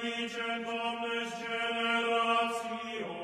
felice omnes generatio